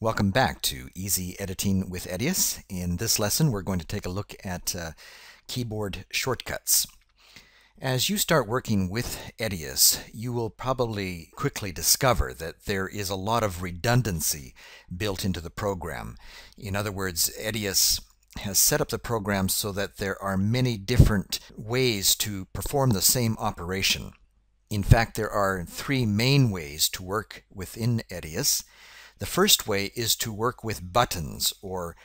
Welcome back to Easy Editing with Edius. In this lesson we're going to take a look at uh, keyboard shortcuts. As you start working with Edius, you will probably quickly discover that there is a lot of redundancy built into the program. In other words, Edius has set up the program so that there are many different ways to perform the same operation. In fact, there are three main ways to work within Edius. The first way is to work with buttons or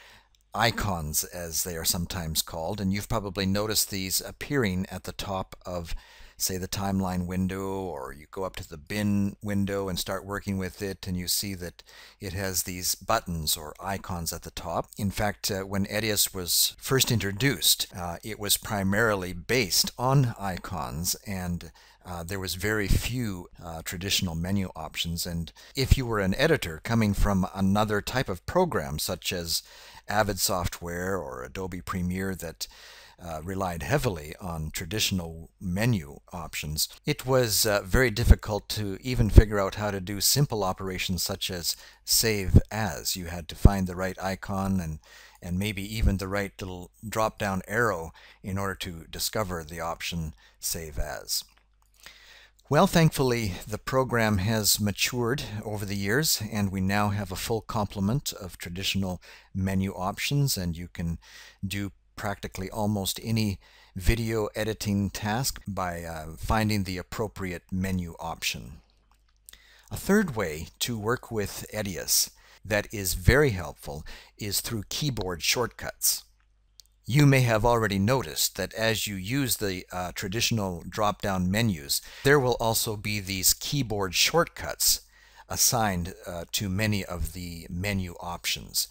icons as they are sometimes called and you've probably noticed these appearing at the top of say the timeline window or you go up to the bin window and start working with it and you see that it has these buttons or icons at the top. In fact, uh, when Edius was first introduced, uh, it was primarily based on icons and uh, there was very few uh, traditional menu options and if you were an editor coming from another type of program such as Avid software or Adobe Premiere that uh, relied heavily on traditional menu options, it was uh, very difficult to even figure out how to do simple operations such as save as. You had to find the right icon and, and maybe even the right little drop down arrow in order to discover the option save as. Well, thankfully, the program has matured over the years, and we now have a full complement of traditional menu options, and you can do practically almost any video editing task by uh, finding the appropriate menu option. A third way to work with Edius that is very helpful is through keyboard shortcuts. You may have already noticed that as you use the uh, traditional drop-down menus, there will also be these keyboard shortcuts assigned uh, to many of the menu options.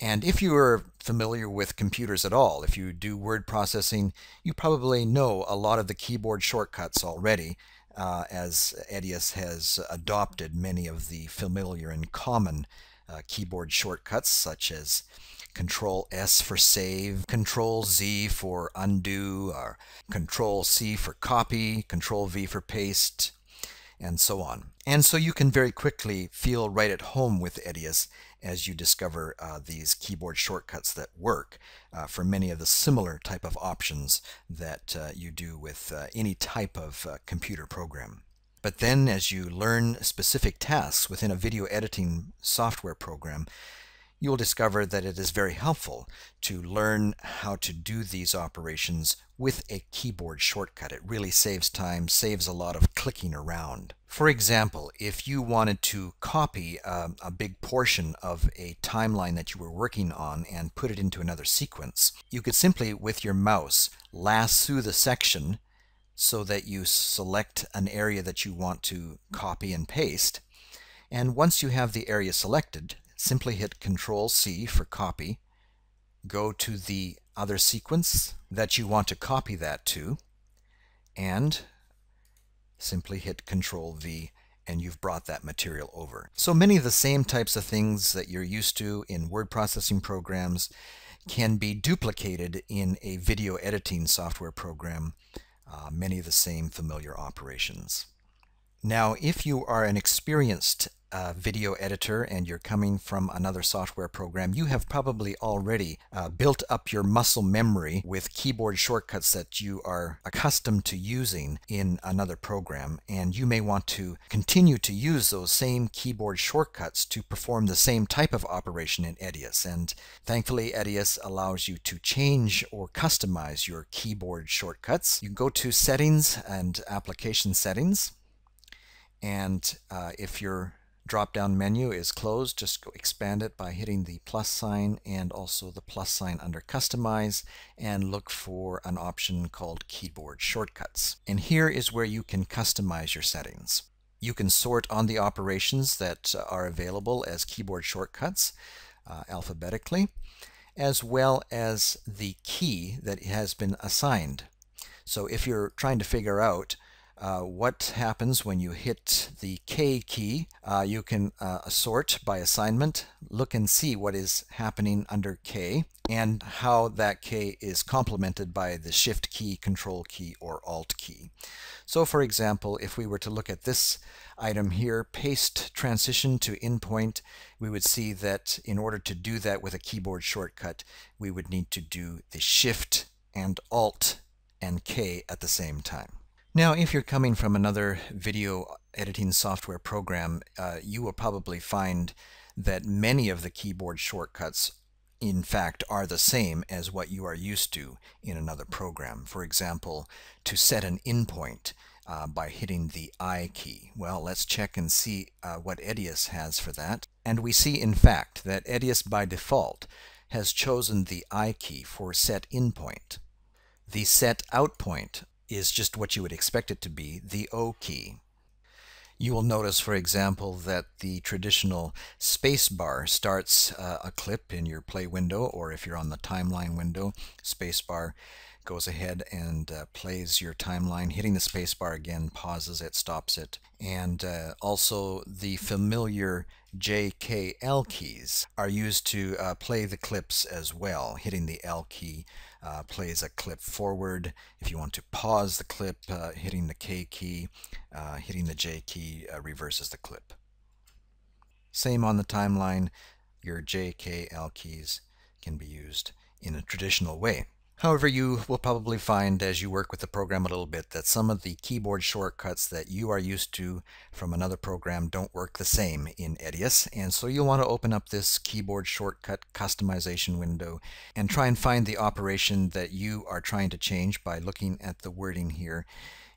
And if you are familiar with computers at all, if you do word processing, you probably know a lot of the keyboard shortcuts already, uh, as Edius has adopted many of the familiar and common uh, keyboard shortcuts, such as Control S for save, Control Z for undo, or Control C for copy, Control V for paste, and so on. And so you can very quickly feel right at home with Edius as you discover uh, these keyboard shortcuts that work uh, for many of the similar type of options that uh, you do with uh, any type of uh, computer program. But then as you learn specific tasks within a video editing software program, you will discover that it is very helpful to learn how to do these operations with a keyboard shortcut. It really saves time, saves a lot of clicking around. For example, if you wanted to copy um, a big portion of a timeline that you were working on and put it into another sequence, you could simply, with your mouse, lasso the section so that you select an area that you want to copy and paste. And once you have the area selected, simply hit Control C for copy, go to the other sequence that you want to copy that to, and simply hit Control V and you've brought that material over. So many of the same types of things that you're used to in word processing programs can be duplicated in a video editing software program, uh, many of the same familiar operations. Now, if you are an experienced uh, video editor and you're coming from another software program, you have probably already uh, built up your muscle memory with keyboard shortcuts that you are accustomed to using in another program. And you may want to continue to use those same keyboard shortcuts to perform the same type of operation in Edius. And thankfully, Edius allows you to change or customize your keyboard shortcuts. You go to Settings and Application Settings. And uh, if you're drop-down menu is closed, just expand it by hitting the plus sign and also the plus sign under Customize and look for an option called Keyboard Shortcuts. And here is where you can customize your settings. You can sort on the operations that are available as keyboard shortcuts uh, alphabetically, as well as the key that has been assigned. So if you're trying to figure out uh, what happens when you hit the K key. Uh, you can uh, sort by assignment, look and see what is happening under K and how that K is complemented by the Shift key, Control key, or Alt key. So for example, if we were to look at this item here, paste transition to endpoint, we would see that in order to do that with a keyboard shortcut, we would need to do the Shift and Alt and K at the same time. Now, if you're coming from another video editing software program, uh, you will probably find that many of the keyboard shortcuts in fact are the same as what you are used to in another program. For example, to set an in point uh, by hitting the I key. Well, let's check and see uh, what Edius has for that. And we see, in fact, that Edius by default has chosen the I key for set in point. The set out point is just what you would expect it to be, the O key. You will notice, for example, that the traditional spacebar starts uh, a clip in your play window, or if you're on the timeline window, spacebar goes ahead and uh, plays your timeline. Hitting the spacebar again pauses it, stops it. And uh, also the familiar J, K, L keys are used to uh, play the clips as well. Hitting the L key uh, plays a clip forward. If you want to pause the clip, uh, hitting the K key, uh, hitting the J key reverses the clip. Same on the timeline, your J, K, L keys can be used in a traditional way. However, you will probably find as you work with the program a little bit that some of the keyboard shortcuts that you are used to from another program don't work the same in Edius, and so you'll want to open up this keyboard shortcut customization window and try and find the operation that you are trying to change by looking at the wording here.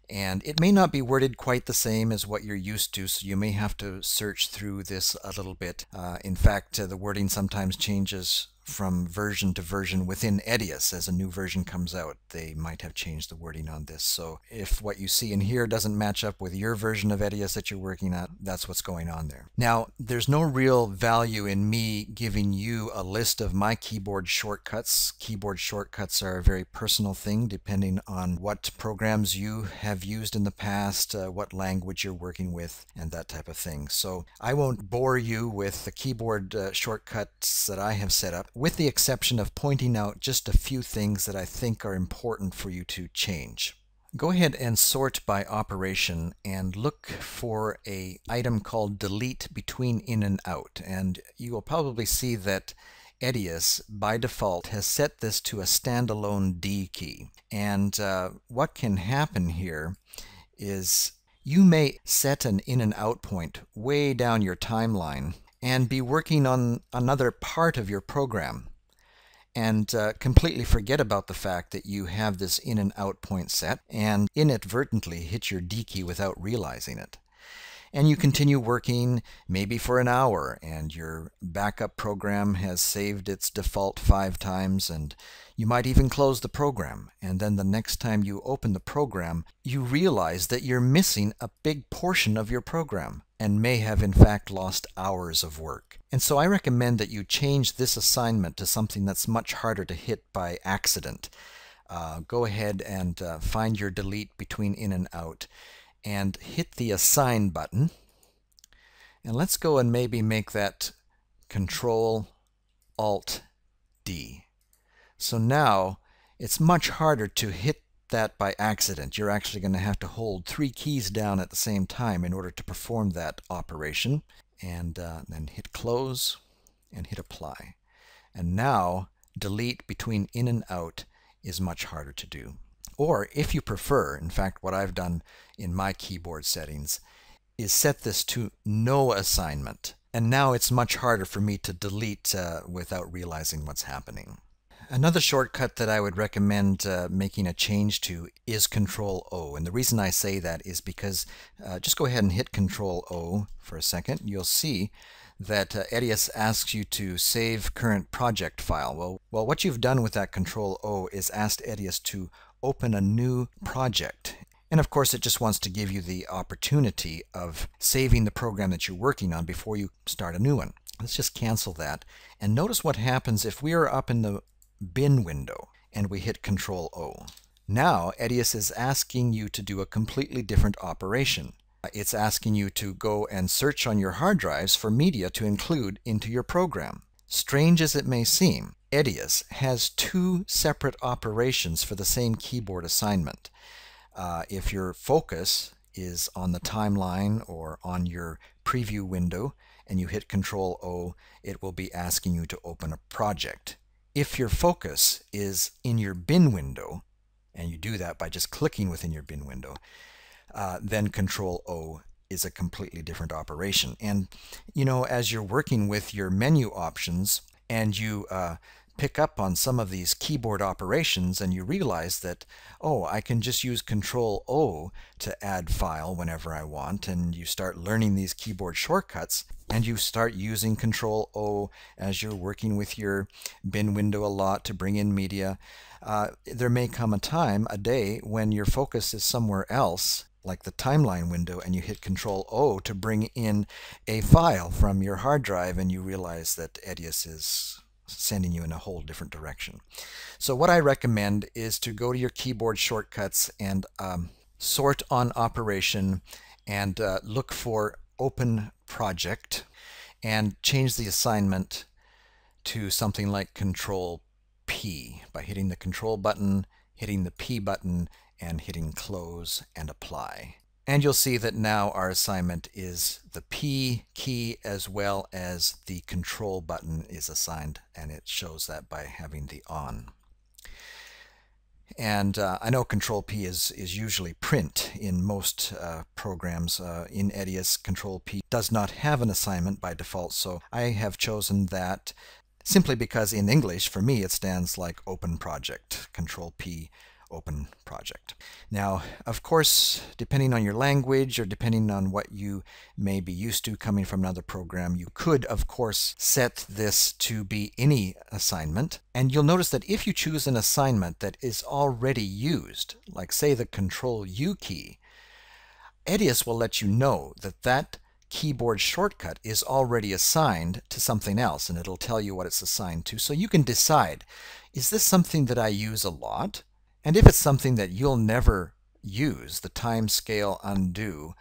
And it may not be worded quite the same as what you're used to, so you may have to search through this a little bit. Uh, in fact, uh, the wording sometimes changes from version to version within Edius as a new version comes out. They might have changed the wording on this. So if what you see in here doesn't match up with your version of Edius that you're working at, that's what's going on there. Now, there's no real value in me giving you a list of my keyboard shortcuts. Keyboard shortcuts are a very personal thing depending on what programs you have used in the past, uh, what language you're working with, and that type of thing. So I won't bore you with the keyboard uh, shortcuts that I have set up with the exception of pointing out just a few things that I think are important for you to change. Go ahead and sort by operation and look for a item called delete between in and out and you will probably see that Edius by default has set this to a standalone D key and uh, what can happen here is you may set an in and out point way down your timeline and be working on another part of your program. And uh, completely forget about the fact that you have this in and out point set and inadvertently hit your D key without realizing it. And you continue working maybe for an hour and your backup program has saved its default five times and you might even close the program, and then the next time you open the program, you realize that you're missing a big portion of your program and may have in fact lost hours of work. And so I recommend that you change this assignment to something that's much harder to hit by accident. Uh, go ahead and uh, find your delete between in and out and hit the assign button. And let's go and maybe make that Control Alt D. So now it's much harder to hit that by accident. You're actually going to have to hold three keys down at the same time in order to perform that operation. And uh, then hit close and hit apply. And now delete between in and out is much harder to do. Or if you prefer, in fact what I've done in my keyboard settings is set this to no assignment. And now it's much harder for me to delete uh, without realizing what's happening. Another shortcut that I would recommend uh, making a change to is Control O. And the reason I say that is because uh, just go ahead and hit Control O for a second. You'll see that uh, Edius asks you to save current project file. Well, well, what you've done with that Control O is asked Edius to open a new project. And of course, it just wants to give you the opportunity of saving the program that you're working on before you start a new one. Let's just cancel that. And notice what happens if we are up in the bin window and we hit Control O. Now, Edius is asking you to do a completely different operation. It's asking you to go and search on your hard drives for media to include into your program. Strange as it may seem, Edius has two separate operations for the same keyboard assignment. Uh, if your focus is on the timeline or on your preview window and you hit Control O, it will be asking you to open a project. If your focus is in your bin window, and you do that by just clicking within your bin window, uh, then Control O is a completely different operation. And you know, as you're working with your menu options and you uh, pick up on some of these keyboard operations and you realize that, oh, I can just use Control O to add file whenever I want, and you start learning these keyboard shortcuts, and you start using Control O as you're working with your bin window a lot to bring in media. Uh, there may come a time, a day, when your focus is somewhere else like the timeline window and you hit control O to bring in a file from your hard drive and you realize that Edius is sending you in a whole different direction. So what I recommend is to go to your keyboard shortcuts and um, sort on operation and uh, look for open project and change the assignment to something like control P by hitting the control button, hitting the P button, and hitting close and apply. And you'll see that now our assignment is the P key as well as the control button is assigned and it shows that by having the on. And uh, I know Control P is, is usually print in most uh, programs. Uh, in Edius, Control P does not have an assignment by default, so I have chosen that simply because in English, for me, it stands like Open Project, Control P open project. Now, of course, depending on your language or depending on what you may be used to coming from another program, you could, of course, set this to be any assignment. And you'll notice that if you choose an assignment that is already used, like say the Control U key, Edius will let you know that that keyboard shortcut is already assigned to something else and it'll tell you what it's assigned to so you can decide is this something that I use a lot and if it's something that you'll never use, the time scale undo,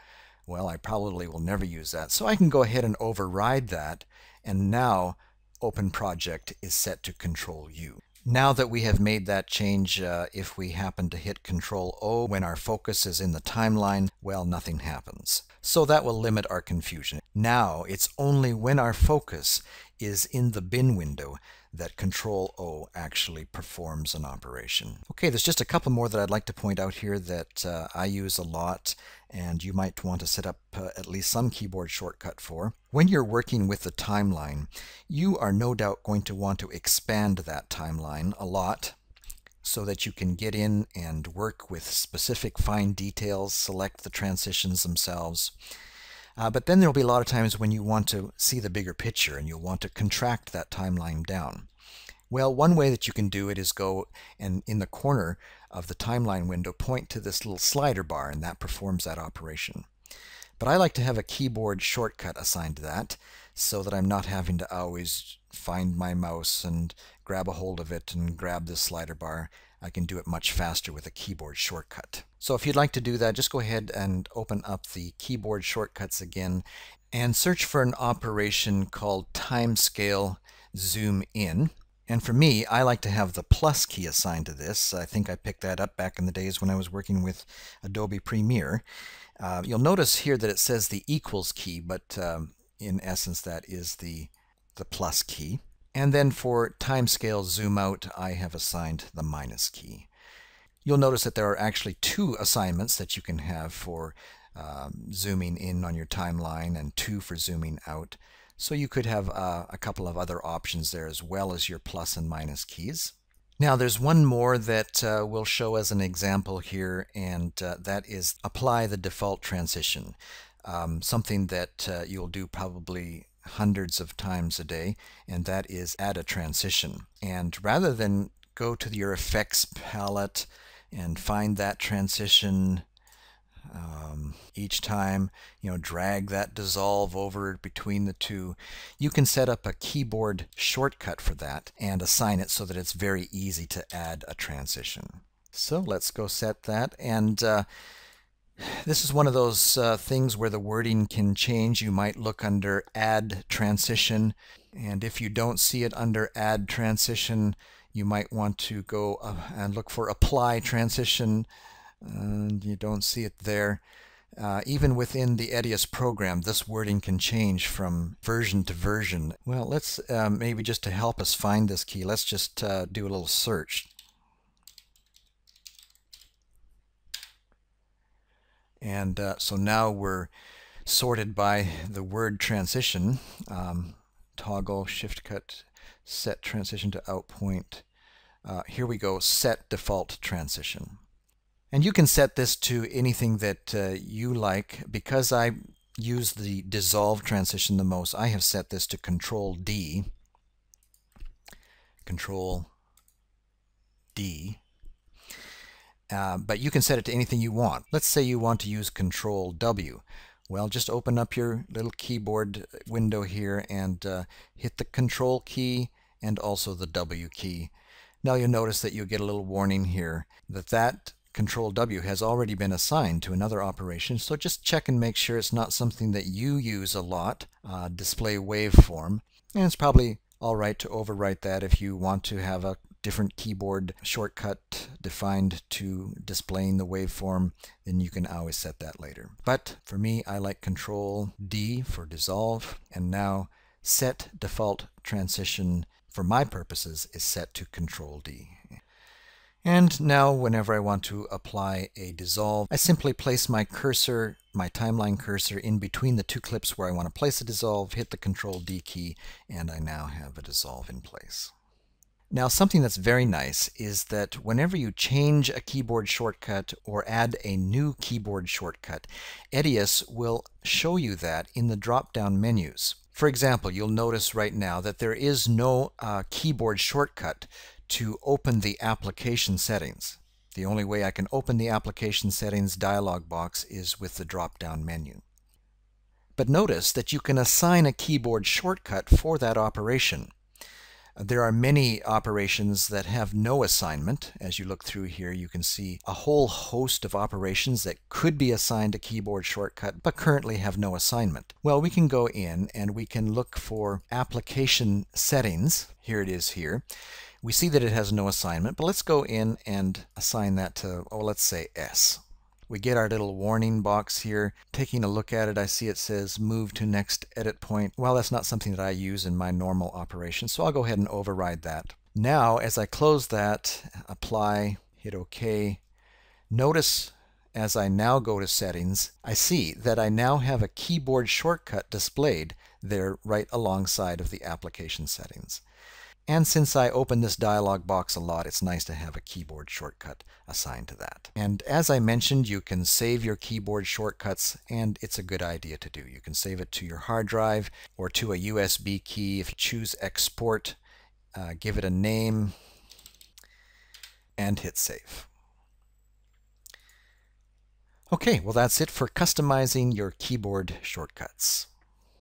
well, I probably will never use that. So I can go ahead and override that. And now Open Project is set to Control U. Now that we have made that change, uh, if we happen to hit Control O when our focus is in the timeline, well, nothing happens. So that will limit our confusion. Now, it's only when our focus is in the bin window that Control O actually performs an operation. Okay, there's just a couple more that I'd like to point out here that uh, I use a lot and you might want to set up uh, at least some keyboard shortcut for. When you're working with the timeline, you are no doubt going to want to expand that timeline a lot so that you can get in and work with specific fine details, select the transitions themselves. Uh, but then there'll be a lot of times when you want to see the bigger picture and you'll want to contract that timeline down. Well, one way that you can do it is go and in the corner of the timeline window point to this little slider bar and that performs that operation. But I like to have a keyboard shortcut assigned to that so that I'm not having to always find my mouse and grab a hold of it and grab this slider bar. I can do it much faster with a keyboard shortcut. So if you'd like to do that, just go ahead and open up the keyboard shortcuts again and search for an operation called timescale zoom in. And for me, I like to have the plus key assigned to this. I think I picked that up back in the days when I was working with Adobe Premiere. Uh, you'll notice here that it says the equals key, but um, in essence that is the, the plus key. And then for timescale zoom out, I have assigned the minus key. You'll notice that there are actually two assignments that you can have for um, zooming in on your timeline and two for zooming out. So you could have uh, a couple of other options there as well as your plus and minus keys. Now there's one more that uh, we'll show as an example here and uh, that is apply the default transition. Um, something that uh, you'll do probably hundreds of times a day, and that is add a transition. And rather than go to your effects palette and find that transition um, each time, you know, drag that dissolve over between the two. You can set up a keyboard shortcut for that and assign it so that it's very easy to add a transition. So let's go set that. And uh, this is one of those uh, things where the wording can change. You might look under Add Transition. And if you don't see it under Add Transition, you might want to go uh, and look for Apply Transition. And you don't see it there. Uh, even within the Edius program, this wording can change from version to version. Well, let's uh, maybe just to help us find this key, let's just uh, do a little search. And uh, so now we're sorted by the word transition. Um, toggle, shift cut, set transition to out point. Uh, here we go, set default transition. And you can set this to anything that uh, you like. Because I use the dissolve transition the most, I have set this to Control D. Control D. Uh, but you can set it to anything you want. Let's say you want to use Control W. Well, just open up your little keyboard window here and uh, hit the Control key and also the W key. Now you'll notice that you get a little warning here that that Control W has already been assigned to another operation, so just check and make sure it's not something that you use a lot, uh, display waveform, and it's probably alright to overwrite that if you want to have a different keyboard shortcut defined to displaying the waveform, then you can always set that later. But for me, I like Control D for dissolve, and now set default transition for my purposes is set to Control D. And now whenever I want to apply a dissolve, I simply place my cursor, my timeline cursor, in between the two clips where I want to place a dissolve, hit the Control D key, and I now have a dissolve in place. Now something that's very nice is that whenever you change a keyboard shortcut or add a new keyboard shortcut, Edius will show you that in the drop-down menus. For example, you'll notice right now that there is no uh, keyboard shortcut to open the application settings. The only way I can open the application settings dialog box is with the drop-down menu. But notice that you can assign a keyboard shortcut for that operation. There are many operations that have no assignment. As you look through here, you can see a whole host of operations that could be assigned a keyboard shortcut, but currently have no assignment. Well, we can go in and we can look for application settings. Here it is here. We see that it has no assignment, but let's go in and assign that to, oh, let's say S. We get our little warning box here. Taking a look at it, I see it says move to next edit point. Well, that's not something that I use in my normal operation, so I'll go ahead and override that. Now, as I close that, apply, hit OK, notice as I now go to settings, I see that I now have a keyboard shortcut displayed there right alongside of the application settings. And since I open this dialog box a lot, it's nice to have a keyboard shortcut assigned to that. And as I mentioned, you can save your keyboard shortcuts, and it's a good idea to do. You can save it to your hard drive or to a USB key. If you choose export, uh, give it a name, and hit save. Okay, well that's it for customizing your keyboard shortcuts.